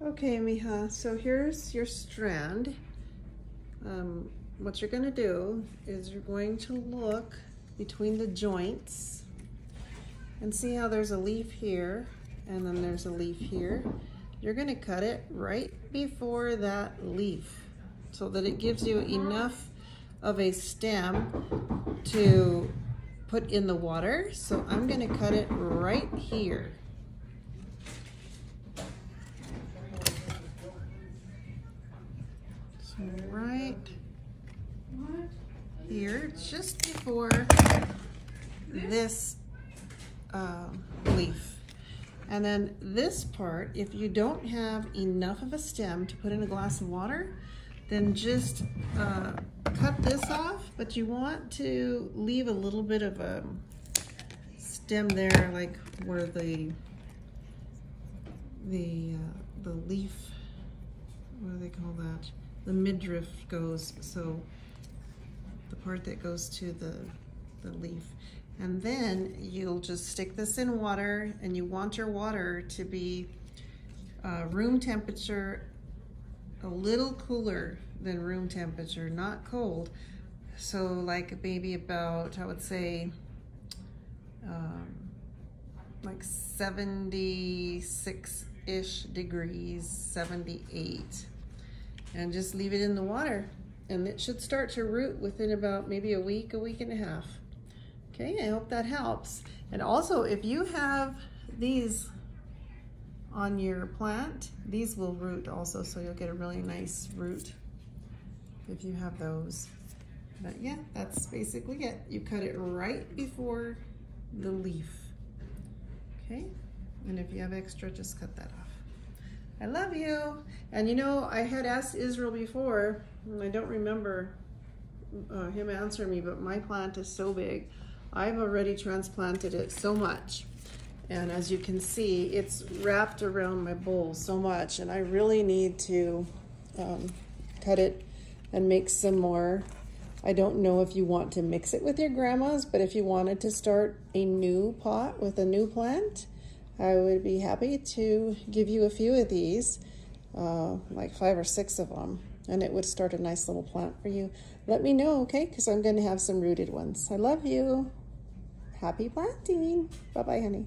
Okay, Mija, so here's your strand. Um, what you're gonna do is you're going to look between the joints and see how there's a leaf here and then there's a leaf here. You're gonna cut it right before that leaf so that it gives you enough of a stem to put in the water. So I'm gonna cut it right here. Right here, just before this uh, leaf. And then this part, if you don't have enough of a stem to put in a glass of water, then just uh, cut this off, but you want to leave a little bit of a stem there, like where the the uh, the leaf, what do they call that? The midriff goes, so the part that goes to the, the leaf. And then you'll just stick this in water and you want your water to be uh, room temperature, a little cooler than room temperature, not cold. So like maybe about, I would say, um, like 76-ish degrees, 78. And just leave it in the water and it should start to root within about maybe a week, a week and a half. Okay, I hope that helps. And also, if you have these on your plant, these will root also, so you'll get a really nice root if you have those. But yeah, that's basically it. You cut it right before the leaf. Okay, and if you have extra, just cut that off. I love you. And you know, I had asked Israel before, and I don't remember uh, him answering me, but my plant is so big. I've already transplanted it so much. And as you can see, it's wrapped around my bowl so much, and I really need to um, cut it and make some more. I don't know if you want to mix it with your grandma's, but if you wanted to start a new pot with a new plant, I would be happy to give you a few of these, uh, like five or six of them, and it would start a nice little plant for you. Let me know, okay? Because I'm going to have some rooted ones. I love you. Happy planting. Bye-bye, honey.